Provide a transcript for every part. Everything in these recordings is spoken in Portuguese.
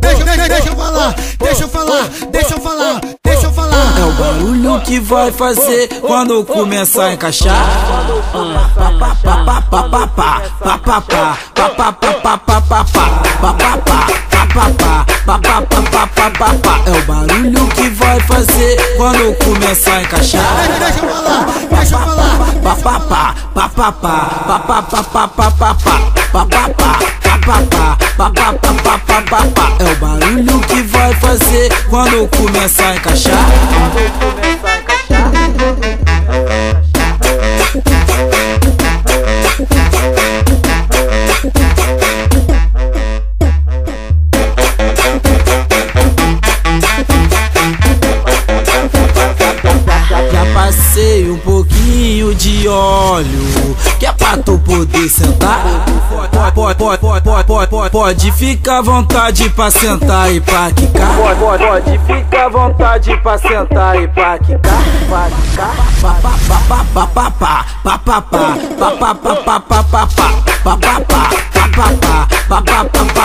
Deixa, deixa, deixa eu falar, deixa eu falar, deixa eu falar, deixa eu falar. É o barulho que vai fazer quando começar a encaixar. É o barulho que vai fazer quando começar a encaixar. Deixa eu falar, deixa eu falar. Papapá, papapá, papapá, papapá, papapá, papapá, papapá, papapá. É o barulho que vai fazer quando começar a encaixar. olho Que é pra tu poder sentar Pode, pode, pode, pode pode, pode, pode ficar à vontade pra sentar e pra quicar Pode pode, ficar à vontade pra sentar e pra quicar Pra quicar Papapá, papapá, papapá, papapá, papapá, papapá, papapá,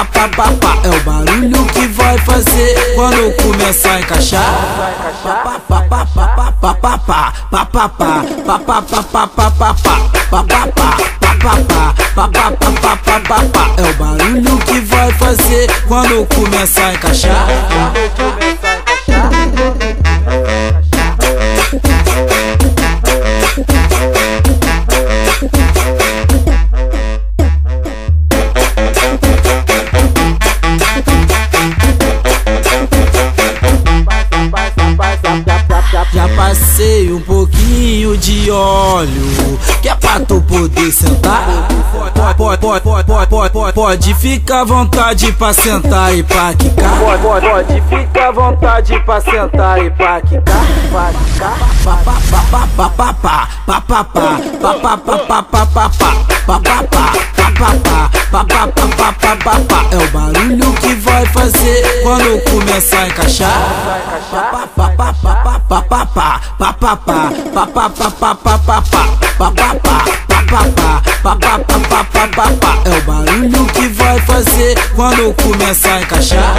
papapá É o barulho que vai fazer quando começar a encaixar Papapá, papapá papapá, papapá, papapá, papapá, papapá, papapá, papapá É o barulho que vai fazer quando começar a encaixar passei um pouquinho de óleo Que é pra tu poder sentar Pode, pode, pode, pode, pode, pode, pode ficar à vontade pra sentar e pra quicar Pode, pode, pode ficar à vontade pra sentar e pra quicar Pra quicar Papapá, papapá, papapá É o barulho que vai fazer quando começar a encaixar Papapá, papapá, papapá, papapá, papapá, papapá, papapá, papapá, papapá É o barulho que vai fazer quando começar a encaixar